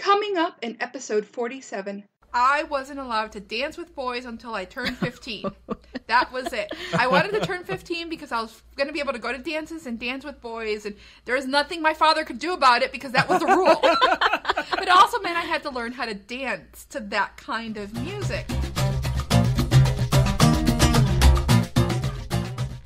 Coming up in episode 47. I wasn't allowed to dance with boys until I turned 15. that was it. I wanted to turn 15 because I was going to be able to go to dances and dance with boys, and there was nothing my father could do about it because that was the rule. but it also meant I had to learn how to dance to that kind of music.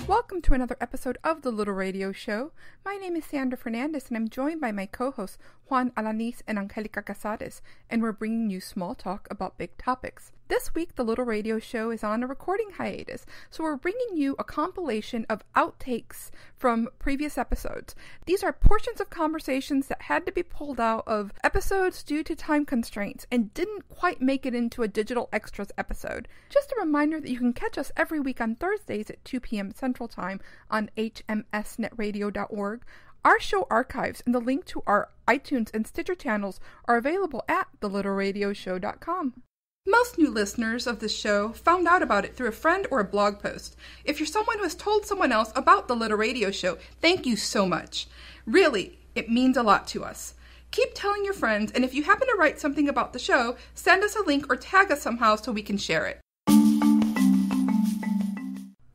Welcome to another episode of The Little Radio Show. My name is Sandra Fernandez, and I'm joined by my co hosts Juan Alanis and Anjelica Cazares, and we're bringing you small talk about big topics. This week, the Little Radio Show is on a recording hiatus, so we're bringing you a compilation of outtakes from previous episodes. These are portions of conversations that had to be pulled out of episodes due to time constraints and didn't quite make it into a digital extras episode. Just a reminder that you can catch us every week on Thursdays at 2 p.m. Central Time on hmsnetradio.org. Our show archives and the link to our iTunes and Stitcher channels are available at thelittleradioshow.com. Most new listeners of this show found out about it through a friend or a blog post. If you're someone who has told someone else about the Little Radio Show, thank you so much. Really, it means a lot to us. Keep telling your friends, and if you happen to write something about the show, send us a link or tag us somehow so we can share it.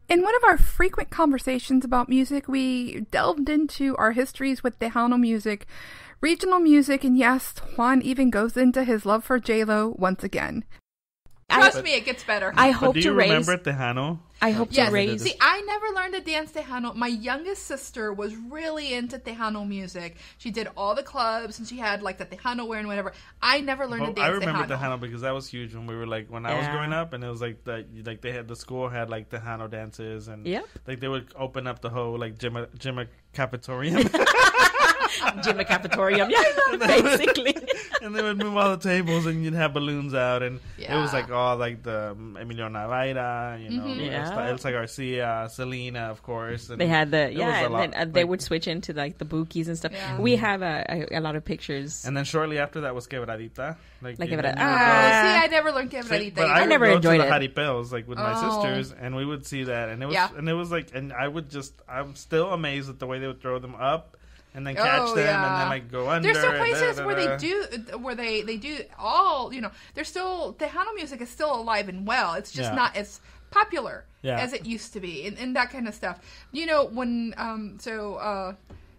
In one of our frequent conversations about music, we delved into our histories with Tejano music, regional music, and yes, Juan even goes into his love for J-Lo once again. Trust I, me, it gets better. I hope do to you raise. remember Tejano? I hope yes. to raise. See, I never learned to dance Tejano. My youngest sister was really into Tejano music. She did all the clubs and she had like the Tejano wear and whatever. I never learned Well, to dance. I remember Tejano. Tejano because that was huge when we were like when I was growing up, and it was like that. Like they had the school had like Tejano dances, and Yep. like they would open up the whole like gym gym cafetorium, Jim Cafetorium, yeah, basically. and they would move all the tables, and you'd have balloons out, and it was like all like the Emilio Navaira, you know, Mhm. Yeah. Elsa Garcia, Selena, of course. And They had the yeah, and then uh, they would switch into like the bookies and stuff. Yeah. We have a, a, a lot of pictures. And then shortly after that was Quebradita. Like, Like you- Quebra- you would Oh, Ah. see, I never learned go- Quebradita. but. I, I never enjoyed to the it. jaripeos like with my Oh. sisters, and we would see that, and it was Yeah. and it was like, and I would just, I'm still amazed at the way they would throw them up and then catch Oh, them and yeah. then like go under. There's still places da, da, where da. they do where they they do all you know. There's still the Tejano music is still alive and well. It's just Yeah. not as popular Yeah. as it used to be, and, and that kind of stuff. You know when um so uh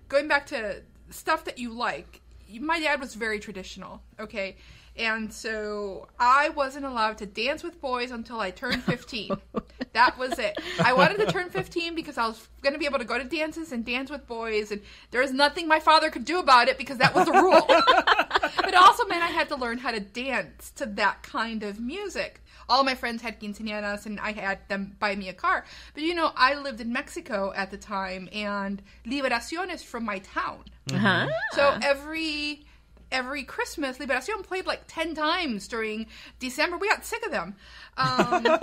going back to stuff that you like. My dad was very traditional. Okay. And so I wasn't allowed to dance with boys until I turned 15. that was it. I wanted to turn 15 because I was going to be able to go to dances and dance with boys, and there was nothing my father could do about it because that was the rule. but it also meant I had to learn how to dance to that kind of music. All my friends had quinceañeras, and I had them buy me a car. But you know, I lived in Mexico at the time, and Liberacion is from my town. huh? So uh-huh. every every Christmas, Liberacion played like ten times during December. We got sick of them. Um,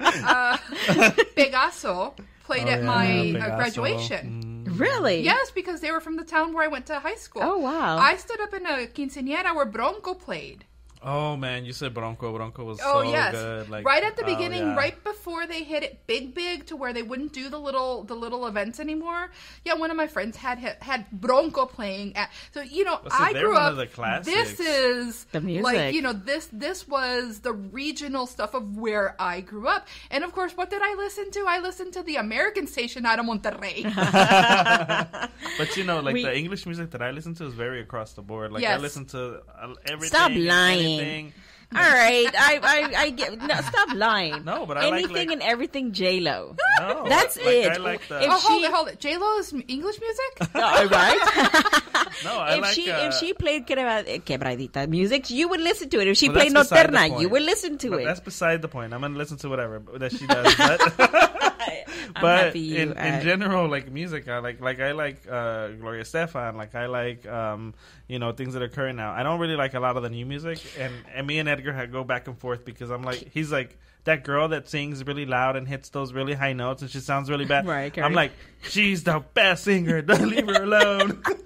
uh, Pegaso played Oh, at yeah, my Pegaso. uh, graduation. Mm. Really? Yes, because they were from the town where I went to high school. Oh wow. I stood up in a quinceañera where Bronco played. Oh man, you said Bronco. Bronco was Oh so yes, good. Like right at the oh, beginning, yeah. right before they hit it big, big to where they wouldn't do the little the little events anymore. Yeah, one of my friends had had Bronco playing at. So you know, Well, see, I grew one up. of the classics. This is The music. like you know this this was the regional stuff of where I grew up, and of course, what did I listen to? I listened to the American station out of Monterrey. But you know, like We- the English music that I listen to is very across the board. Like I Yes. listen to uh, everything. Stop and lying. anything. All right, I, I, I get. No, stop lying. No, but I anything like- and everything J Lo. No, That's like, it. I like the. If oh, hold she- it, hold it. J Lo's English music. All right. no, I if like. she uh, if she played quebra- quebradita music, you would listen to it. If she well, played that's beside the Noterna, you would listen to But it. That's beside the point. I'm gonna listen to whatever that she does. But, But you. in, in general, like music, I like like I like uh, Gloria Estefan. Like I like um, you know things that are current now. I don't really like a lot of the new music, and, and me and Edgar had go back and forth because I'm like he's like that girl that sings really loud and hits those really high notes and she sounds really bad. Carey. I'm like she's the best singer. Don't leave her alone.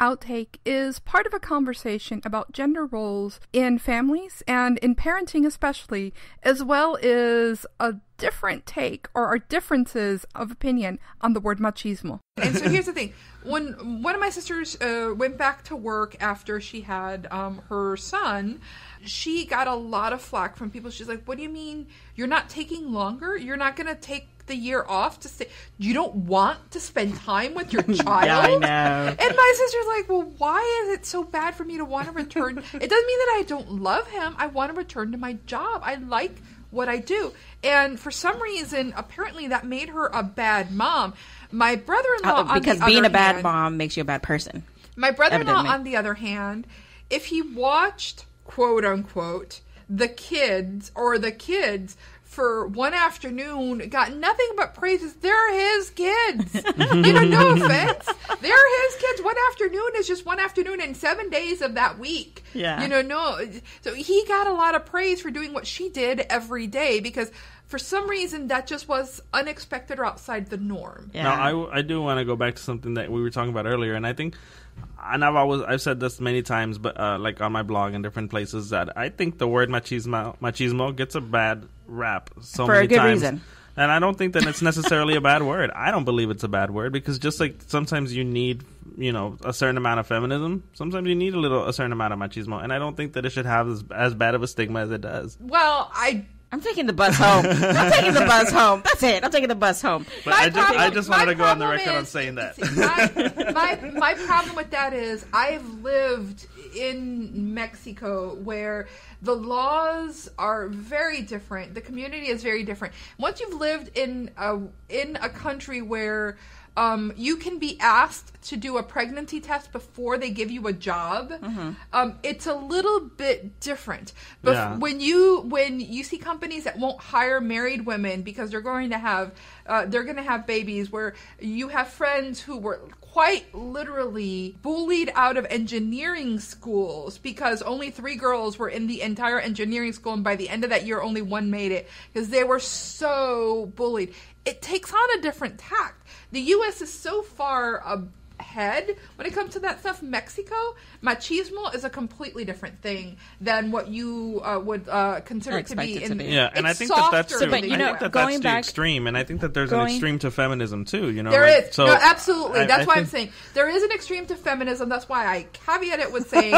outtake is part of a conversation about gender roles in families and in parenting, especially, as well as a different take or our differences of opinion on the word machismo. And so here's the thing: when one of my sisters uh, went back to work after she had um, her son, she got a lot of flack from people. She's like, "What do you mean you're not taking longer? You're not going to take the year off to stay? You don't want to spend time with your child?" Yeah, I know. And my sister's like, "Well, why is it so bad for me to want to return? it doesn't mean that I don't love him. I want to return to my job. I like." What I do. And for some reason, apparently that made her a bad mom. My brother in law, Uh, because being a bad hand, mom makes you a bad person. my brother-in-law, Evidently. on the other hand, if he watched quote unquote the kids or the kids for one afternoon got nothing but praises. They're his kids. you know, no offense. They're his kids. One afternoon is just one afternoon and seven days of that week. Yeah. You know, no. So he got a lot of praise for doing what she did every day because for some reason that just was unexpected or outside the norm. Yeah. Now, I, I do want to go back to something that we were talking about earlier, and I think, and I've always I've said this many times, but uh, like on my blog and different places, that I think the word machismo machismo gets a bad rap so For a many good times. reason. And I don't think that it's necessarily a bad word. I don't believe it's a bad word because just like sometimes you need, you know, a certain amount of feminism, sometimes you need a little a certain amount of machismo, and I don't think that it should have as, as bad of a stigma as it does. Well, I I'm taking the bus home. I'm taking the bus home. That's it. I'm taking the bus home. But I just I just wanted to go on the problem record on saying that. my, my my problem with that is I've lived in Mexico where the laws are very different. The community is very different. Once you've lived in a in a country where um, you can be asked to do a pregnancy test before they give you a job. Um, it's a little bit different. But Yeah. when you when you see companies that won't hire married women because they're going to have uh, they're going to have babies, where you have friends who were quite literally bullied out of engineering schools because only three girls were in the entire engineering school, and by the end of that year, only one made it because they were so bullied. It takes on a different tact. The U.S. is so far ahead when it comes to that stuff. Mexico, machismo is a completely different thing than what you uh, would uh, consider it to be. it to in, be. Yeah, and I think that that's softer too. but, in you I know, think that going that's too back- extreme, and I think that there's an extreme to feminism too. You know, There like, is So no, absolutely. I- That's I why I'm saying there is an extreme to feminism. That's why I caveat it with saying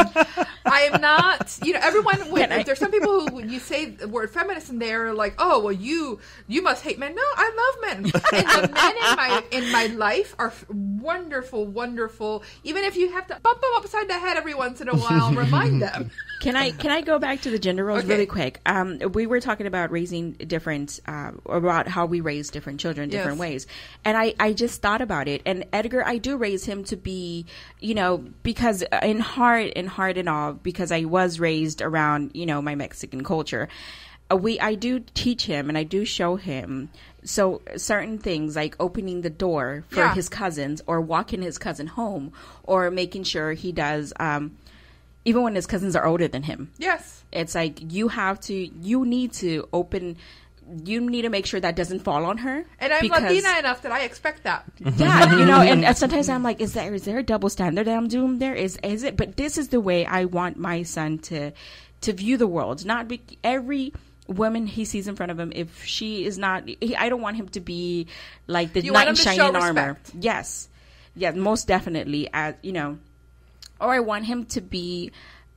I am not. You know, everyone. When, Can I- there's some people who when you say the word feminist and they're like, oh well, you you must hate men. No, I love men, and the men in my in my life are f- wonderful, wonderful. Even if you have to bump them upside the head every once in a while, remind them. Can I can I go back to the gender roles Okay. really quick? Um, we were talking about raising different, uh, about how we raise different children different Yes. ways, and I I just thought about it. And Edgar, I do raise him to be, you know, because in heart and heart and all, because I was raised around, you know, my Mexican culture. Uh, we I do teach him and I do show him so certain things like opening the door for Yeah. his cousins or walking his cousin home or making sure he does um, even when his cousins are older than him. Yes. It's like you have to, you need to open, you need to make sure that doesn't fall on her. And I'm because- Latina enough that I expect that. Yeah, you know, and sometimes I'm like, is there is there a double standard that I'm doing there? Is is it? But this is the way I want my son to to view the world. Not be, every woman he sees in front of him. If she is not, he, I don't want him to be like the You knight in shining armor. Yes, yeah, most definitely. As you know, or I want him to be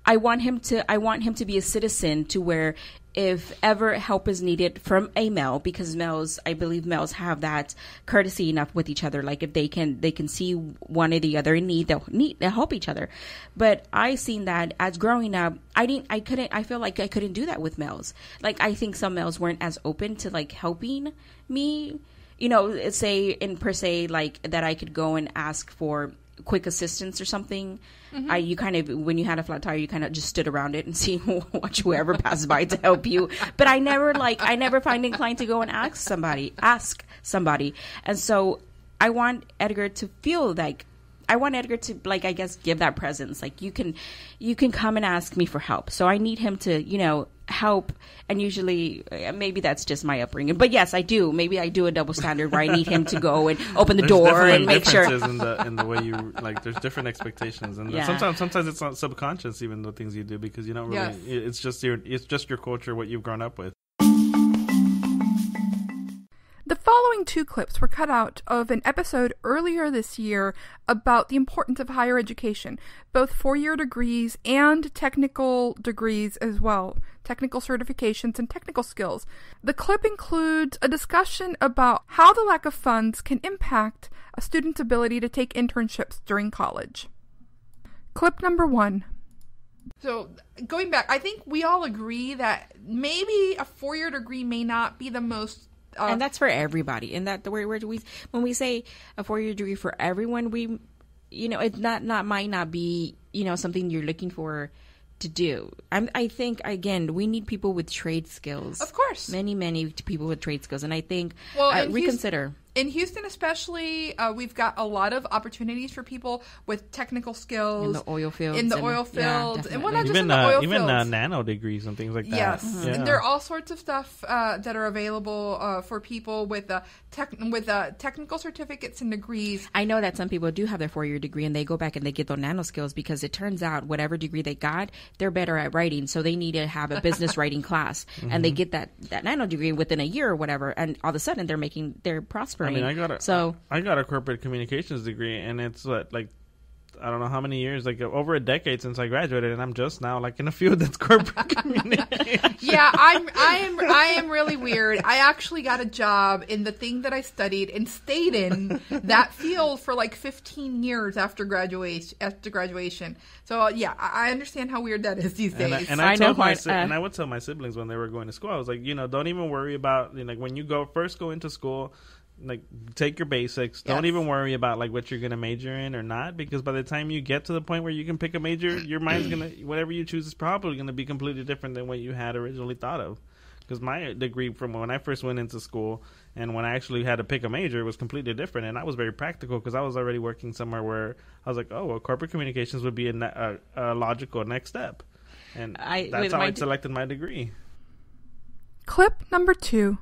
I want him to I want him to be a citizen to where if ever help is needed from a male because males I believe males have that courtesy enough with each other. Like if they can they can see one or the other in need they'll need they'll help each other. But I seen that as growing up I didn't I couldn't I feel like I couldn't do that with males. Like I think some males weren't as open to like helping me. You know say in per se like that I could go and ask for quick assistance or something mm-hmm. I you kind of when you had a flat tire you kind of just stood around it and see watch whoever passed by to help you. But I never like I never find inclined to go and ask somebody ask somebody. And so I want Edgar to feel like I want Edgar to like I guess give that presence. Like you can you can come and ask me for help. So I need him to you know help and usually uh, maybe that's just my upbringing but yes i do maybe i do a double standard where i need him to go and open the There's door and make sure in the in the way you like. There's different expectations, and Yeah. sometimes sometimes it's not subconscious even the things you do because you don't really. Yes. It's just your it's just your culture, what you've grown up with. The following two clips were cut out of an episode earlier this year about the importance of higher education, both four year degrees and technical degrees as well, technical certifications and technical skills. The clip includes a discussion about how the lack of funds can impact a student's ability to take internships during college. Clip number one. So going back, I think we all agree that maybe a four-year degree may not be the most. Uh, and that's for everybody. And that the where, where we when we say a four-year degree for everyone we you know it's not not might not be you know something you're looking for to do. I'm, i think again we need people with trade skills. Of course. many many people with trade skills. And i think Well, uh, reconsider in Houston, especially, uh, we've got a lot of opportunities for people with technical skills in the oil fields in the and- oil yeah, fields, and well, not definitely. just in even the uh, oil even uh, fields. nano degrees and things like that. Yes, Yeah. and there are all sorts of stuff uh, that are available uh, for people with uh, tech with uh, technical certificates and degrees. I know that some people do have their four year degree and they go back and they get those nano skills because it turns out whatever degree they got, they're better at writing. So they need to have a business writing class and Mm-hmm. they get that, that nano degree within a year or whatever. And all of a sudden they're making, they're I mean, I got a so I got a corporate communications degree, and it's what like I don't know how many years, like over a decade since I graduated, and I'm just now like in a field that's corporate communication. Yeah, I'm I am I am really weird. I actually got a job in the thing that I studied and stayed in that field for like 15 years after graduation. After graduation, so uh, yeah, I I understand how weird that is these days. And I, and I, I know my uh, and I would tell my siblings when they were going to school, I was like, you know, don't even worry about you know, like when you go first go into school, like take your basics. Don't even worry about like what you're gonna major in or not, because by the time you get to the point where you can pick a major, your mind's gonna whatever you choose is probably gonna be completely different than what you had originally thought of. Because my degree from when I first went into school and when I actually had to pick a major was completely different, and I was very practical because I was already working somewhere where I was like, oh, well, corporate communications would be a, ne- a, a logical next step, and I- that's how I I d- selected my degree. Clip number two.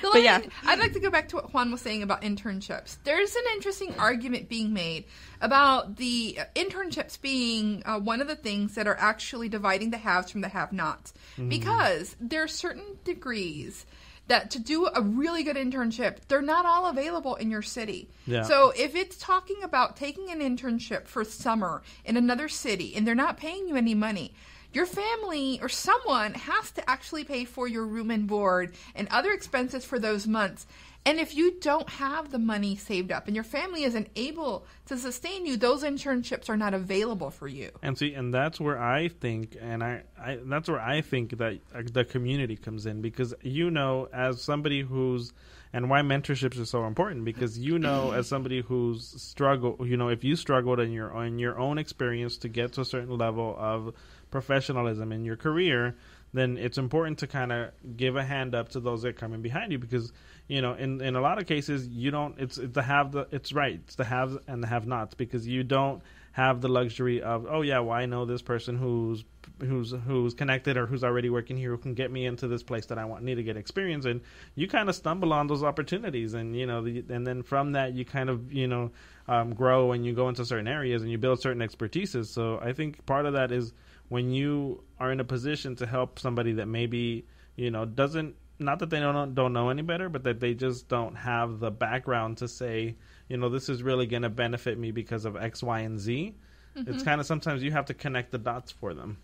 But yeah. I'd like to go back to what Juan was saying about internships. There's an interesting argument being made about the internships being uh, one of the things that are actually dividing the haves from the have-nots, Mm-hmm. because there are certain degrees that to do a really good internship, they're not all available in your city. Yeah. So if it's talking about taking an internship for summer in another city and they're not paying you any money, your family or someone has to actually pay for your room and board and other expenses for those months. And if you don't have the money saved up and your family isn't able to sustain you, those internships are not available for you. And see, and that's where I think, and I, I that's where I think that uh, the community comes in because you know, as somebody who's, and why mentorships are so important because you know, as somebody who's struggled you know, if you struggled in your in your own experience to get to a certain level of professionalism in your career, then it's important to kind of give a hand up to those that come in behind you because you know in in a lot of cases you don't it's, it's the have the it's right it's the haves and the have nots because you don't have the luxury of oh yeah well I know this person who's who's who's connected or who's already working here who can get me into this place that I want need to get experience in. You kind of stumble on those opportunities and you know the, and then from that you kind of you know um, grow and you go into certain areas and you build certain expertises. So I think part of that is when you are in a position to help somebody that maybe you know doesn't not that they don't don't know any better but that they just don't have the background to say you know this is really going to benefit me because of x y and z it's mm-hmm. kind of sometimes you have to connect the dots for them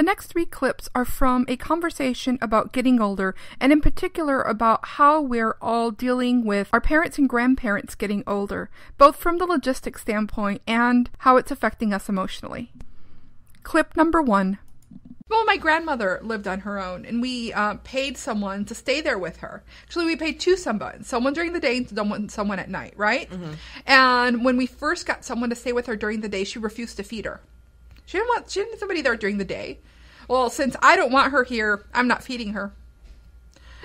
The next three clips are from a conversation about getting older, and in particular about how we're all dealing with our parents and grandparents getting older, both from the logistics standpoint and how it's affecting us emotionally. Clip number one. Well, my grandmother lived on her own, and we uh, paid someone to stay there with her. Actually, we paid two someone, someone during the day and someone, someone at night, right? And when we first got someone to stay with her during the day, she refused to feed her. She didn't want she didn't want somebody there during the day. Well, since I don't want her here, I'm not feeding her.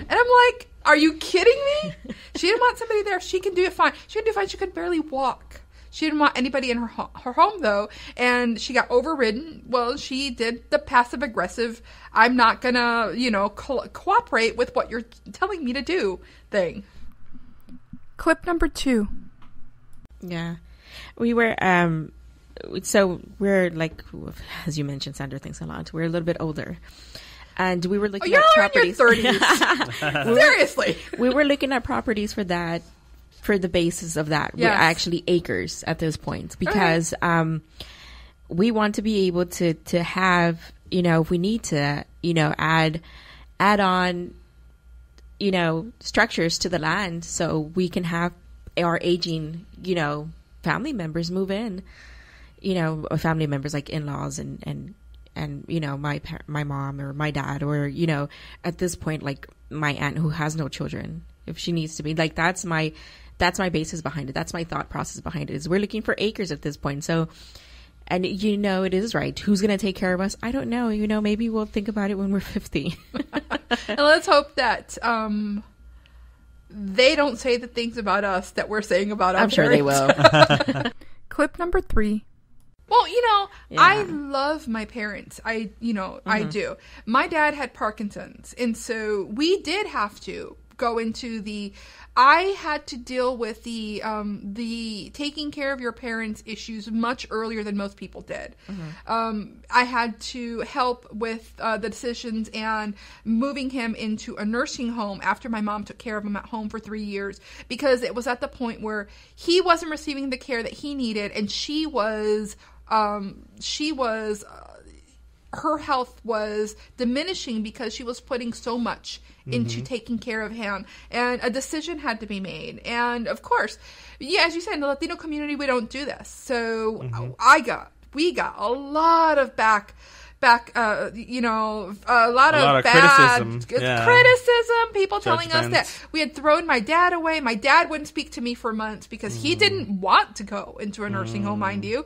And I'm like, are you kidding me? she didn't want somebody there. She can do it fine. She can do fine. She could barely walk. She didn't want anybody in her ho- her home though, and she got overridden. Well, she did the passive aggressive. I'm not gonna, you know, co- cooperate with what you're telling me to do thing. Clip number two. Yeah. We were um so we're like as you mentioned Sandra thinks a lot. We're a little bit older. And we were Oh, looking you're at in your properties. thirties. Seriously. we were looking at properties for that for the basis of that. We're actually acres at this point because um we want to be able to to have, you know, if we need to, you know, add add on you know, structures to the land so we can have our aging, you know, family members move in. You know, family members like in-laws and and and you know, my par- my mom or my dad or you know, at this point like my aunt who has no children if she needs to be. Like that's my that's my basis behind it. That's my thought process behind it. Is we're looking for acres at this point. So and you know it is right. Who's going to take care of us? I don't know. You know, maybe we'll think about it when we're 50. and let's hope that um, they don't say the things about us that we're saying about our I'm sure they will. Clip number three. Well, you know, I love my parents. I, you know, I do. My dad had Parkinson's, and so we did have to go into the. I had to deal with the um, the taking care of your parents issues much earlier than most people did. Um, I had to help with uh, the decisions and moving him into a nursing home after my mom took care of him at home for three years because it was at the point where he wasn't receiving the care that he needed, and she was um, she was uh, her health was diminishing because she was putting so much into taking care of him and a decision had to be made. And of course yeah as you said in the latino community we don't do this. So i got we got a lot of back back uh you know a lot A of lot of bad criticism, yeah. criticism people telling us that we had thrown my dad away. My dad wouldn't speak to me for months because he Mm. didn't want to go into a nursing home mind you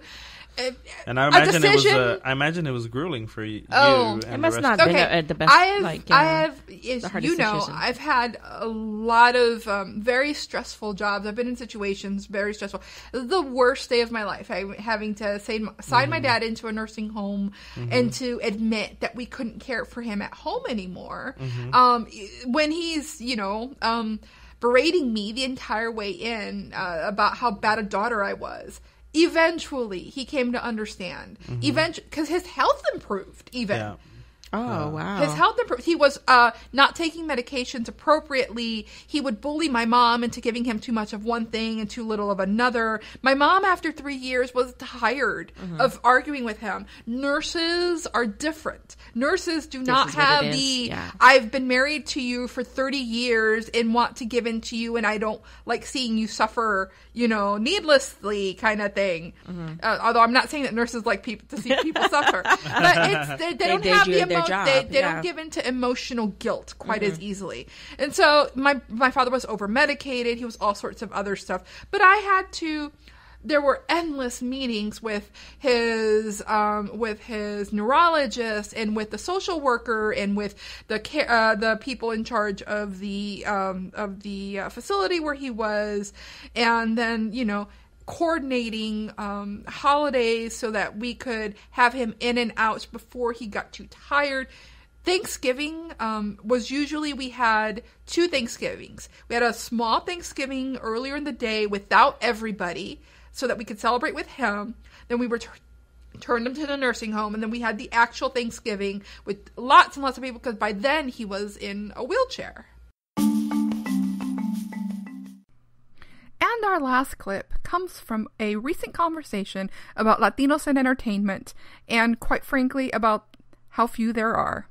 Uh, And I imagine it was. decision- Uh, I imagine it was grueling for you. Oh, you it and the must rest not of- been okay. at the best. I have, like, I yeah. have, as you know, decision. I've had a lot of um, very stressful jobs. I've been in situations very stressful. The worst day of my life. I having to say, sign my Mm-hmm. dad into a nursing home and to admit that we couldn't care for him at home anymore. Mm-hmm. Um, when he's, you know, um, berating me the entire way in uh, about how bad a daughter I was. Eventually, he came to understand. Mm-hmm. Eventually, because his health improved. Even Yeah. Oh, wow. his health improved. He was uh, not taking medications appropriately. He would bully my mom into giving him too much of one thing and too little of another. My mom, after three years, was tired Mm-hmm. of arguing with him. Nurses are different. Nurses do not is what it have the yeah. I've been married to you for 30 years and want to give in to you and I don't like seeing you suffer, you know, needlessly kind of thing. Mm-hmm. Uh, although I'm not saying that nurses like people to see people suffer, but it's, they, they, don't they have do the their job, they, they yeah. Mm-hmm. don't give into emotional guilt quite as easily. And so my my father was over medicated, he was all sorts of other stuff, but I had to there were endless meetings with his um, with his neurologist and with the social worker and with the care, uh, the people in charge of the um, of the uh, facility where he was, and then you know coordinating um, holidays so that we could have him in and out before he got too tired. Thanksgiving um, was usually we had two Thanksgivings. We had a small Thanksgiving earlier in the day without everybody so that we could celebrate with him. Then we returned turned him to the nursing home, and then we had the actual Thanksgiving with lots and lots of people because by then he was in a wheelchair. And our last clip comes from a recent conversation about Latinos in entertainment, and quite frankly, about how few there are.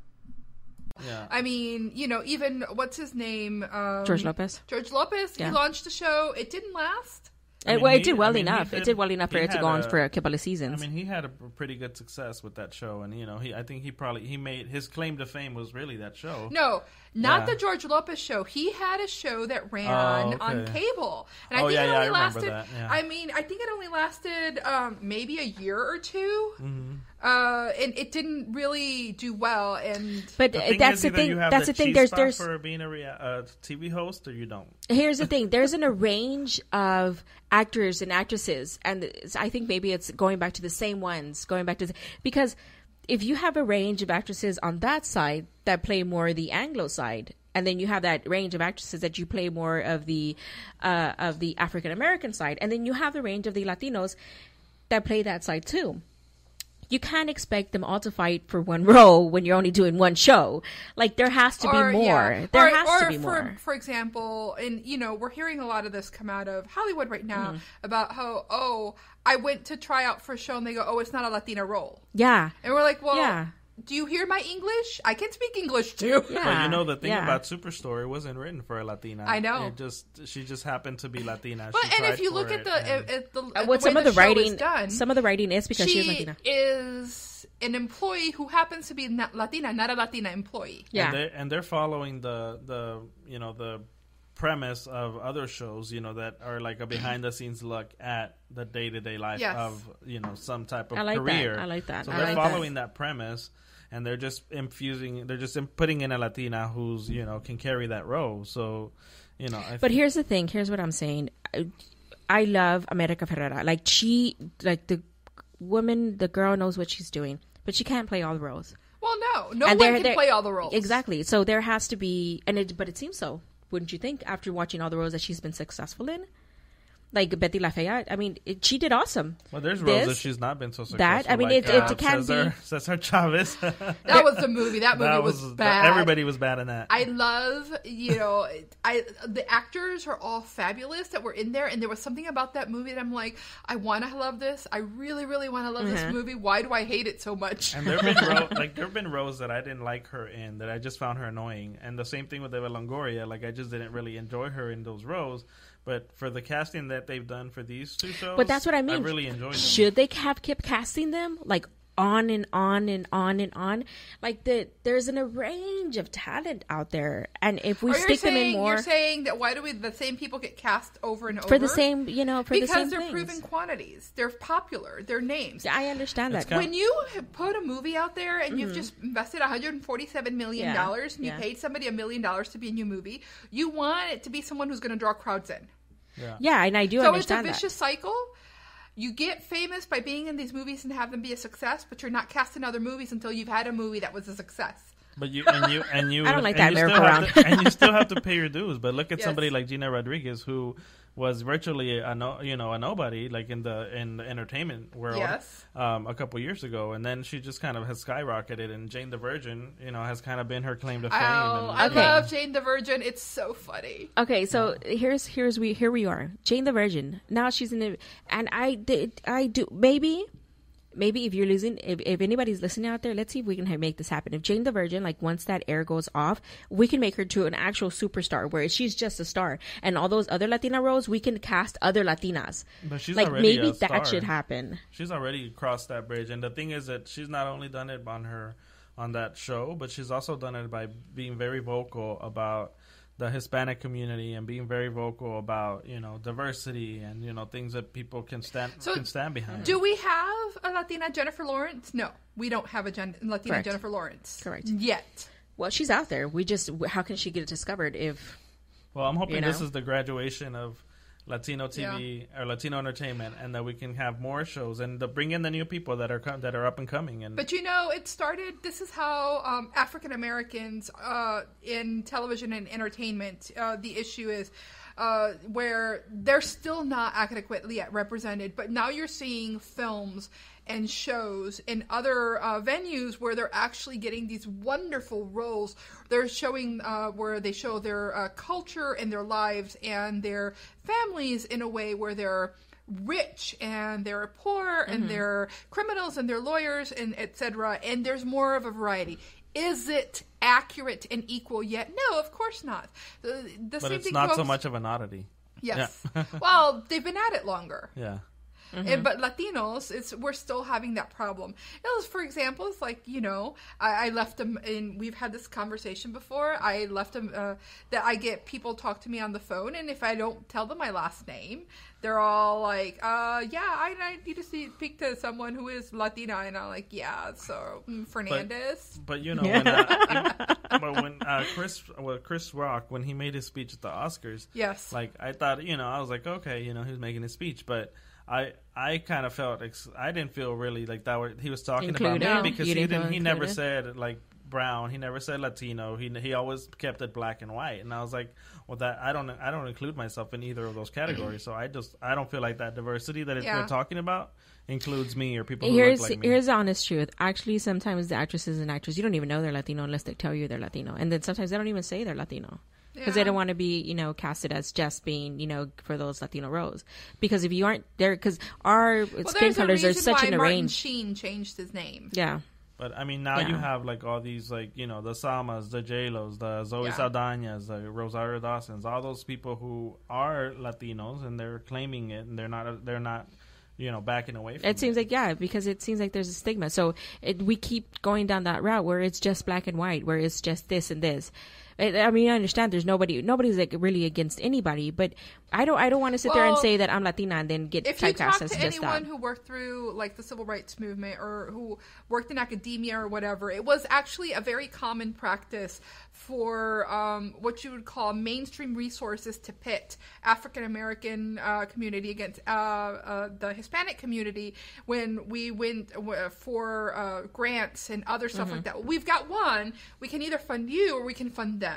Yeah. I mean, you know, even what's his name? Um, George Lopez. George Lopez. Yeah. He launched a show. It didn't last. I It, mean, well, it did well I mean, he enough. it did- did well enough for it to had go on for a couple of seasons. I mean, he had a pretty good success with that show, and you know, he I think he probably he made his claim to fame was really that show. No, Not Yeah. the George Lopez show. He had a show that ran Oh, on cable, and I Oh, think yeah, it yeah, only I lasted. yeah. I mean, I think it only lasted um, maybe a year or 2 Mm-hmm. uh, and it didn't really do well. And But The uh, that's the thing. That's the thing. There's there's for being a rea- uh, TV host, or you don't. here's the thing there's an a range of actors and actresses and i think maybe it's going back to the same ones going back to the, because if you have a range of actresses on that side that play more the anglo side and then you have that range of actresses that you play more of the uh, of the african american side and then you have the range of the latinos that play that side too you can't expect them all to fight for one role when you're only doing one show. Like there has to or, be more. yeah. There or, has or to be for, more. For example, and you know, we're hearing a lot of this come out of Hollywood right now Mm-hmm. about how oh, I went to try out for a show and they go, oh, it's not a Latina role, Yeah. and we're like, well, Yeah. Do you hear my English? I can speak English too. Yeah. But you know the thing yeah. about Superstore, it wasn't written for a Latina. I know. It just she just happened to be Latina. But She and if you look at the and- at, at the, Uh, at what the some of the show is writing, done, some of the writing is because she she's Latina. is an employee who happens to be not Latina, not a Latina employee. Yeah. and they're, and they're following the the you know the premise of other shows you know that are like a behind the scenes look at the day to day life Yes. of you know some type of I like that. career. I like that. So I they're like that. following that. premise. And they're just infusing. They're just putting in a Latina who's you know can carry that role. So, you know. I But here's the thing. Here's what I'm saying. I, I love America Ferrera. Like she, like the woman, the girl knows what she's doing, but she can't play all the roles. Well, no, no And one they're- can they're- play all the roles. Exactly. So there has to be, and it, but it seems so. Wouldn't you think? After watching all the roles that she's been successful in, like Betty La Fea. I mean, it, she did awesome. Well, there's roles that she's not been so successful. that, I mean, like, it- it uh, can Cesar, be- Cesar Chavez. That was the movie. That movie That was, was bad. Everybody was bad in that. I love, you know, I the actors are all fabulous that were in there, and there was something about that movie that I'm like, I want to love this. I really, really want to love Mhm. this movie. Why do I hate it so much? And there've been ro- like there've been roles that I didn't like her in that I just found her annoying. And the same thing with Eva Longoria, like I just didn't really enjoy her in those roles. But for the casting that they've done for these two shows, But that's what I mean. I really enjoyed them. Should they have kept casting them like on and on and on and on? Like the there's an, a range of talent out there, and if we you're stick them in saying- more You're saying that why do we the same people get cast over and over for the same, you know, for because the same they're things. proven quantities. They're popular. They're names. I understand that. kind- when you put a movie out there and you've just invested 147 million Mm-hmm. Yeah, dollars and you yeah. paid somebody a million dollars to be in your movie, you want it to be someone who's going to draw crowds in. Yeah. yeah, and I do understand that. so it's a understand vicious cycle. You get famous by being in these movies and have them be a success, but you're not cast in other movies until you've had a movie that was a success. But you and you and you I don't like and that you still merry-go-round. to- and you still have to pay your dues. But look at Yes. somebody like Gina Rodriguez who was virtually a no, you know a nobody like in the in the entertainment world Yes. um, a couple years ago, and then she just kind of has skyrocketed. And Jane the Virgin, you know, has kind of been her claim to fame. Oh, and, I you know, love Jane the Virgin. It's so funny. Okay, so here's here's we here we are. Jane the Virgin. Now she's in the and I did I do maybe maybe if you're losing if, if anybody's listening out there, let's see if we can make this happen. If Jane the Virgin, like once that air goes off, we can make her to an actual superstar where she's just a star. And all those other Latina roles, we can cast other Latinas. But she's like already maybe a that should happen. she's already crossed that bridge and the thing is that she's not only done it on her on that show but she's also done it by being very vocal about the hispanic community and being very vocal about you know diversity and you know things that people can stand So, can stand behind Do we have a Latina Jennifer Lawrence? No, we don't have a Gen- Latina Correct. Jennifer Lawrence. Correct. Yet. Well, she's out there. We just how can she get discovered if well i'm hoping you this is the graduation of latino tv or latino entertainment and that we can have more shows and bring in the new people that are com- that are up and coming and But you know, it started. This is how um, African Americans uh, in television and entertainment. Uh, the issue is uh, where they're still not adequately represented. But now you're seeing films and shows in other uh, venues where they're actually getting these wonderful roles. They're showing uh, where they show their uh, culture and their lives and their families in a way where they're rich and they're poor and they're criminals and they're lawyers and etc. And there's more of a variety. Is it accurate and equal yet? No, of course not. The, the but it's not so much of an oddity Yes. Yeah. well, they've been at it longer. yeah And, but Latinos, it's we're still having that problem. It was, for example, it's like you know, I, I left them, and we've had this conversation before. I left them uh, that I get people talk to me on the phone, and if I don't tell them my last name, they're all like, uh, "Yeah, I, I need to see, speak to someone who is Latina," and I'm like, "Yeah, so mm, Fernandez." But you know, when, uh, but when uh, Chris, well, Chris Rock, when he made his speech at the Oscars, Yes. like I thought, you know, I was like, okay, you know, he's making his speech, but I, I kind of felt, ex- I didn't feel really like that. Were, he was talking Included? about me because he didn't feel didn't, he never said like brown, he never said Latino. He he always kept it black and white, and I was like, well, that I don't, I don't include myself in either of those categories, so I just, I don't feel like that diversity that it, Yeah. they're talking about includes me or people who Here's look like me. here's the honest truth. Actually, sometimes the actresses and actors you don't even know they're Latino unless they tell you they're Latino, and then sometimes they don't even say they're Latino because they don't want to be you know casted as just being you know for those Latino roles. Because if you aren't there, because our Well, skin colors are reason such why an Martin range. Sheen changed his name. Yeah, But I mean, now you have like all these like you know the Salmas, the J-Los, the Zoe Yeah. Saldana's, the Rosario Dawson's, all those people who are Latinos and they're claiming it and they're not they're not you know backing away from it. it seems like yeah because it seems like there's a stigma. So it, we keep going down that route where it's just black and white, where it's just this and this. I I mean, I understand there's nobody, nobody's like really against anybody, but I don't, I don't want to sit there and say that I'm Latina and then get if you talk typecast to as just anyone that. who worked through like the civil rights movement or who worked in academia or whatever, it was actually a very common practice for um, what you would call mainstream resources to pit African American uh, community against uh, uh, the Hispanic community when we went for uh, grants and other stuff Mm-hmm. like that. We've got one. We can either fund you or we can fund them.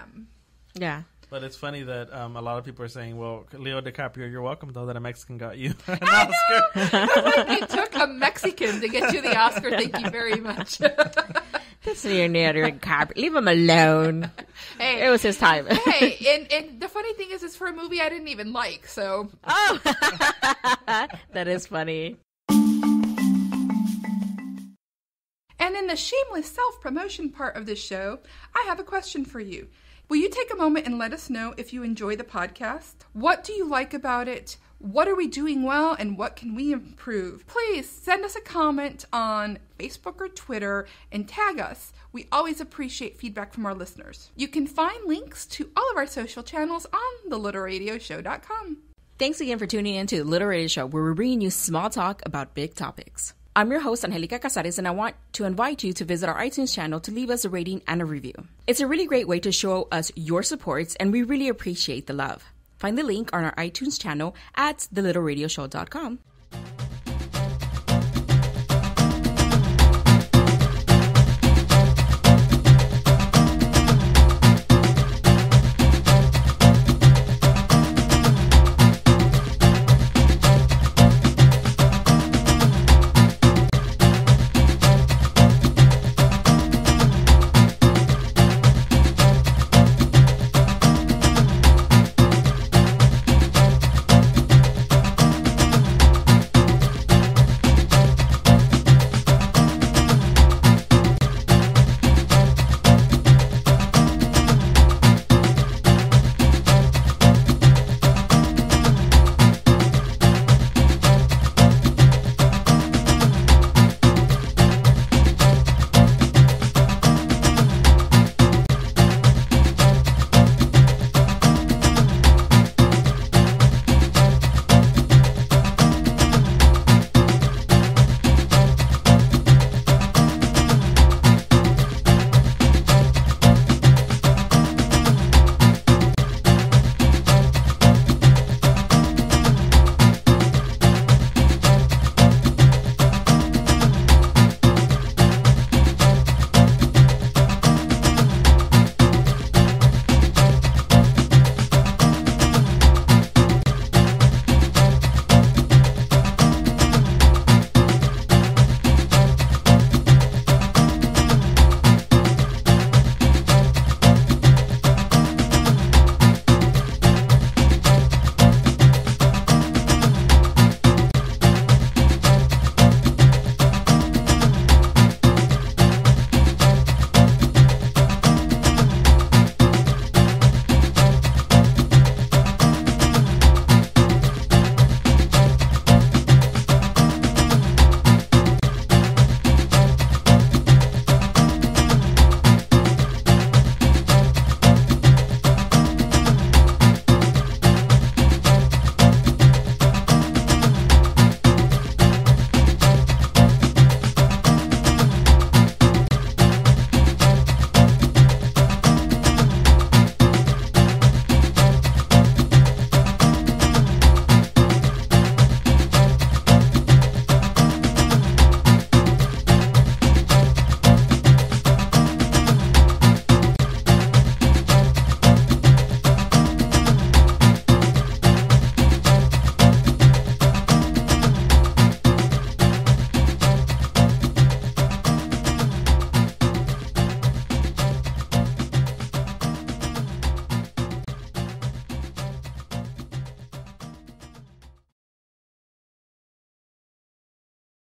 Yeah. But it's funny that um, a lot of people are saying, "Well, Leo DiCaprio, you're welcome though that a Mexican got you an I Oscar." know. it took a Mexican to get you the Oscar. Thank you very much. That's Leonardo DiCaprio. Leave him alone. hey, It was his time. hey, and, and the funny thing is, it's for a movie I didn't even like. So oh, that is funny. And in the shameless self promotion part of this show, I have a question for you. Will you take a moment and let us know if you enjoy the podcast? What do you like about it? What are we doing well and what can we improve? Please send us a comment on Facebook or Twitter and tag us. We always appreciate feedback from our listeners. You can find links to all of our social channels on thelittleradioshow.com. Thanks again for tuning in to the Little Radio Show, where we're bringing you small talk about big topics. I'm your host, Anjelica Cazares, and I want to invite you to visit our iTunes channel to leave us a rating and a review. It's a really great way to show us your supports, and we really appreciate the love. Find the link on our iTunes channel at thelittleradioshow.com.